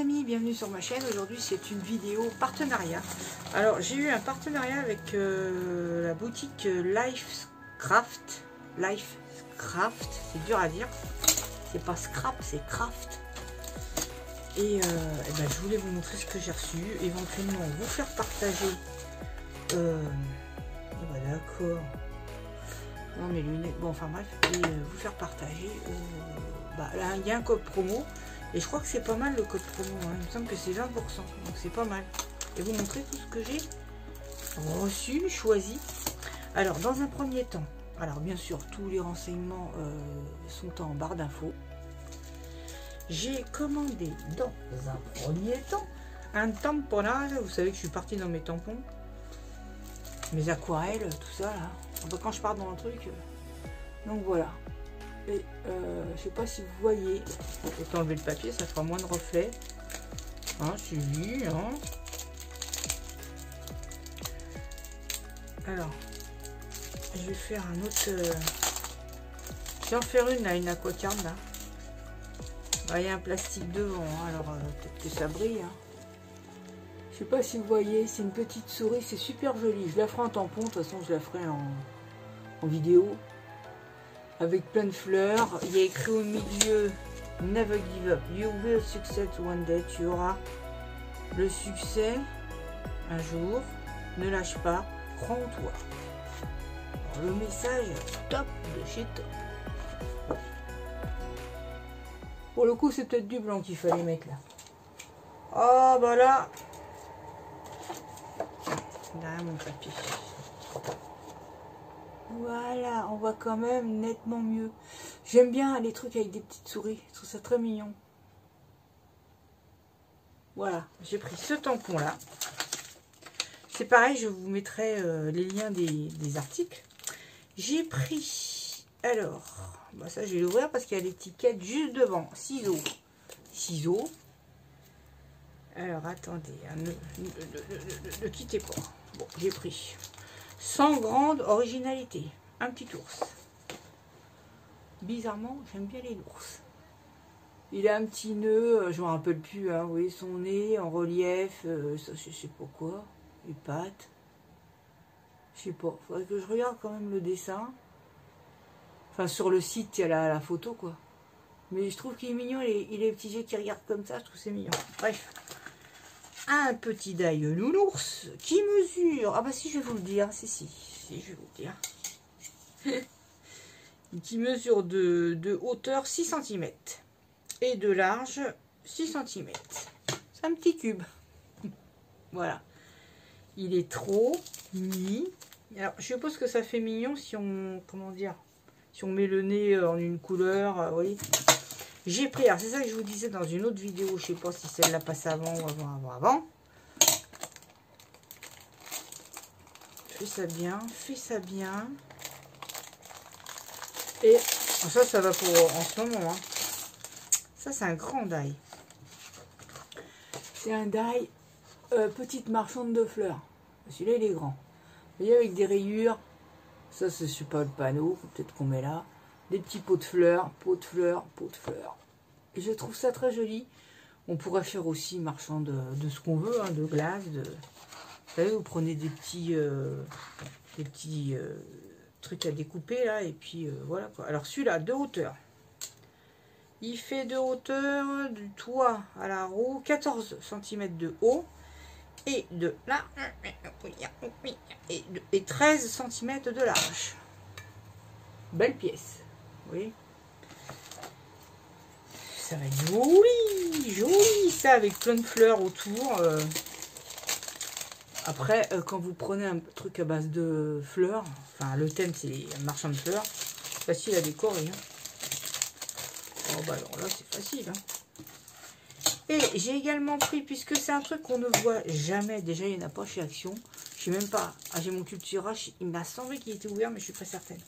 amis, bienvenue sur ma chaîne. Aujourd'hui c'est une vidéo partenariat. Alors j'ai eu un partenariat avec euh, la boutique Lifecraft. Lifecraft, c'est dur à dire. C'est pas scrap, c'est craft. Et, euh, eh ben, je voulais vous montrer ce que j'ai reçu. Éventuellement vous faire partager. Euh, bah, d'accord. Non mes lunettes, bon enfin bref, et vous faire partager. bah, là il y a un code promo et je crois que c'est pas mal le code promo. Hein. Il me semble que c'est 20%. Donc c'est pas mal. Et vous montrer tout ce que j'ai reçu, choisi. Alors, dans un premier temps, alors bien sûr, tous les renseignements euh, sont en barre d'infos. J'ai commandé dans un premier temps un tamponnage. Vous savez que je suis partie dans mes tampons. Mes aquarelles, tout ça là. quand je pars dans un truc. Euh, donc voilà. Et euh, je sais pas si vous voyez. Je vais enlever le papier, ça fera moins de reflets. Hein, suivi, hein. Alors, je vais faire un autre. Euh, je vais en faire une là, une aquacarne là. Bah, il y a un plastique devant, hein, alors euh, peut-être que ça brille. Hein. Je sais pas si vous voyez, c'est une petite souris, c'est super joli. Je la ferai en tampon, de toute façon je la ferai en vidéo avec plein de fleurs. Il y a écrit au milieu Never give up. You will succeed one day. Tu auras le succès un jour. Ne lâche pas. Prends-toi. Le message top de chez top. Pour le coup, c'est peut-être du blanc qu'il fallait mettre là. Oh, bah là. Derrière mon papier. Voilà, on voit quand même nettement mieux. J'aime bien les trucs avec des petites souris. Je trouve ça très mignon. Voilà, j'ai pris ce tampon-là. C'est pareil, je vous mettrai euh, les liens des, articles. J'ai pris, alors, bah ça je vais l'ouvrir parce qu'il y a l'étiquette juste devant. Ciseaux. Ciseaux. Alors, attendez, hein, ne quittez pas. Bon, j'ai pris sans grande originalité. Un petit ours. Bizarrement, j'aime bien les ours. Il a un petit nœud, euh, je me rappelle plus, hein, vous voyez son nez en relief, euh, ça je sais pas quoi, les pattes. Je sais pas, faudrait que je regarde quand même le dessin. Enfin, sur le site, il y a la, photo, quoi. Mais je trouve qu'il est mignon, il est, il est petit qui regarde comme ça, je trouve c'est mignon. Bref un petit daille nounours qui mesure, ah bah si je vais vous le dire, si si, si je vais vous le dire, qui mesure de, de, hauteur 6 cm et de large 6 cm. C'est un petit cube. voilà. Il est trop mini. Alors, je suppose que ça fait mignon si on, comment dire, si on met le nez en une couleur, euh, oui. J'ai pris, alors c'est ça que je vous disais dans une autre vidéo, je sais pas si celle-là passe avant ou avant, avant, avant. Fais ça bien, fais ça bien. Et ça, ça va pour en ce moment. Hein. Ça, c'est un grand die. C'est un die euh, petite marchande de fleurs. Celui-là, il est grand. Vous voyez, avec des rayures. Ça, c'est pas le panneau. Peut-être qu'on met là des petits pots de fleurs, pots de fleurs, pots de fleurs. Et je trouve ça très joli. On pourrait faire aussi marchand de, ce qu'on veut, hein, de glace. De... Vous savez, vous prenez des petits, euh, euh, trucs à découper là, et puis euh, voilà. Alors celui-là, de hauteur. Il fait de hauteur du toit à la roue 14 cm de haut et de là et, et 13 cm de large. Belle pièce. Ça va être joli, joli ça, avec plein de fleurs autour. Euh. Après, euh, quand vous prenez un truc à base de fleurs, enfin le thème c'est marchand de fleurs, facile à décorer. Hein. Oh bah alors là c'est facile. Hein. Et j'ai également pris, puisque c'est un truc qu'on ne voit jamais, déjà il n'y en a pas chez Action. Je sais même pas, ah, j'ai mon culturage, il m'a semblé qu'il était ouvert, mais je suis pas certaine.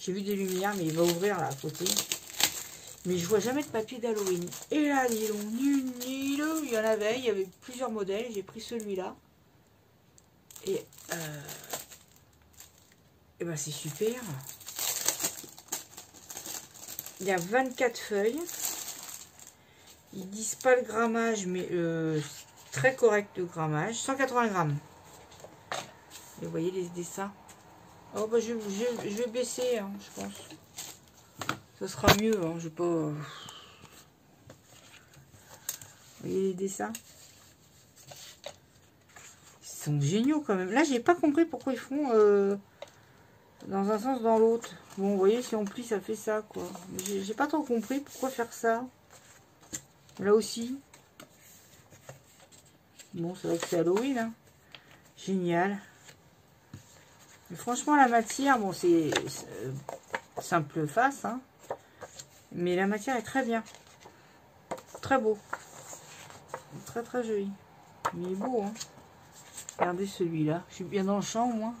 J'ai vu des lumières, mais il va ouvrir là à côté. Mais je vois jamais de papier d'Halloween. Et là, dis donc, nul, il y en avait, il y avait plusieurs modèles. J'ai pris celui-là. Et, euh, et ben c'est super. Il y a 24 feuilles. Ils disent pas le grammage, mais euh, très correct le grammage. 180 grammes. Et vous voyez les dessins Oh bah je, vais baisser, hein, je pense. Ce sera mieux, hein, je vais pas... Vous voyez les dessins? Ils sont géniaux quand même. Là, j'ai pas compris pourquoi ils font euh, dans un sens dans l'autre. Bon, vous voyez, si on plie, ça fait ça, quoi. J'ai pas trop compris pourquoi faire ça. Là aussi. Bon, c'est vrai que c'est Halloween, hein. Génial franchement, la matière, bon, c'est euh, simple face, hein, mais la matière est très bien. Très beau. Très, très joli. Il est beau, hein. Regardez celui-là. Je suis bien dans le champ, moi.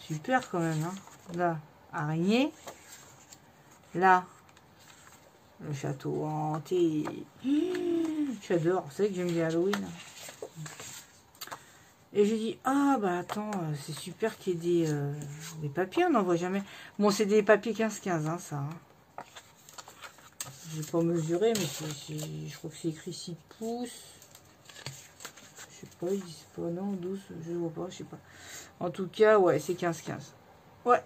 Super, quand même, hein. Là, araignée. Là, le château hanté. J'adore. Vous savez que j'aime bien Halloween. Et j'ai dit, ah bah attends, euh, c'est super qu'il y ait des, euh, des papiers, on n'en voit jamais. Bon, c'est des papiers 15-15, hein, ça. Hein. J'ai pas mesuré, mais je crois que c'est écrit 6 pouces. Je sais pas, ils disent pas, non, 12, je vois pas, je sais pas. En tout cas, ouais, c'est 15-15. Ouais.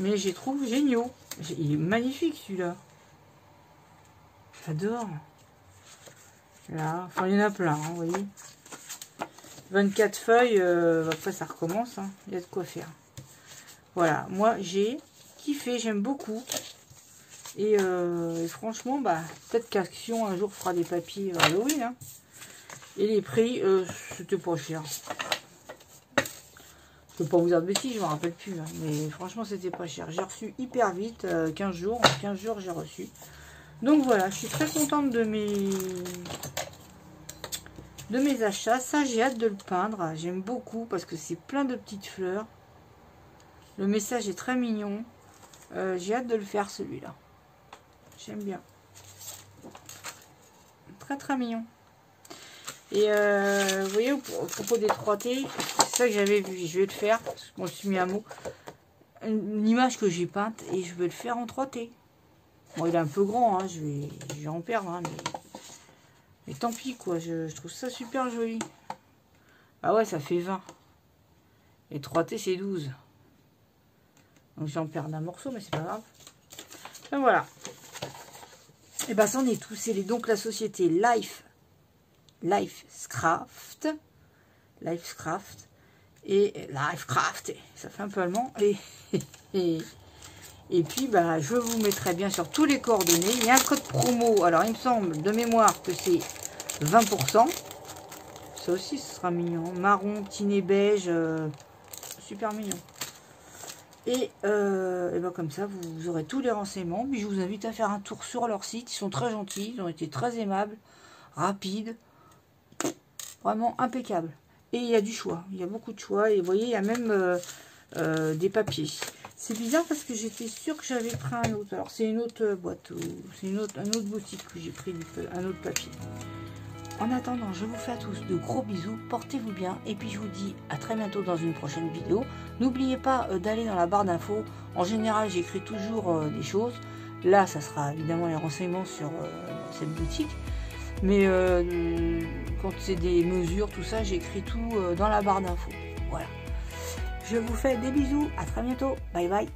Mais j'ai trouvé géniaux. Il est magnifique celui-là. J'adore. Là, enfin il y en a plein, hein, vous voyez. 24 feuilles, euh, après ça recommence, hein. il y a de quoi faire. Voilà, moi j'ai kiffé, j'aime beaucoup. Et, euh, franchement, bah, peut-être qu'Action un jour fera des papiers Halloween. Hein. Et les prix, euh, c'était pas cher. Je peux pas vous dire de bêtises, je me rappelle plus. Hein. mais franchement, c'était pas cher. J'ai reçu hyper vite, 15 jours. En 15 jours, j'ai reçu. Donc voilà, je suis très contente de mes de mes achats. Ça, j'ai hâte de le peindre. J'aime beaucoup parce que c'est plein de petites fleurs. Le message est très mignon. Euh, j'ai hâte de le faire, celui-là. J'aime bien. Très, très mignon. Et euh, vous voyez, au propos des 3T, c'est ça que j'avais vu. Je vais le faire, parce que je suis mis un mot. Une, image que j'ai peinte et je vais le faire en 3T. Bon, il est un peu grand, hein, je, vais, en perdre, hein, et tant pis, quoi. Je, trouve ça super joli. Ah ouais, ça fait 20. Et 3T, c'est 12. Donc j'en perds un morceau, mais c'est pas grave. Donc voilà. Et ben c'en est tout. C'est donc la société Life. Lifecraft. Lifecraft. Et Lifecraft. Ça fait un peu allemand. Et, et, et puis, bah, je vous mettrai bien sûr tous les coordonnées. Il y a un code promo. Alors, il me semble de mémoire que c'est 20%. Ça aussi, ce sera mignon. Marron, petit nez beige. Euh, super mignon. Et, euh, ben comme ça, vous, aurez tous les renseignements. Puis je vous invite à faire un tour sur leur site. Ils sont très gentils. Ils ont été très aimables, rapides. Vraiment impeccable. Et il y a du choix. Il y a beaucoup de choix. Et vous voyez, il y a même euh, des papiers. C'est bizarre parce que j'étais sûre que j'avais pris un autre. Alors, c'est une autre boîte. C'est une autre, boutique que j'ai pris un autre papier. En attendant, je vous fais à tous de gros bisous, portez-vous bien et puis je vous dis à très bientôt dans une prochaine vidéo. N'oubliez pas euh, d'aller dans la barre d'infos. En général, j'écris toujours euh, des choses. Là, ça sera évidemment les renseignements sur euh, cette boutique. Mais quand c'est des mesures, tout ça, j'écris tout dans la barre d'infos. Voilà. Je vous fais des bisous. À très bientôt. Bye bye.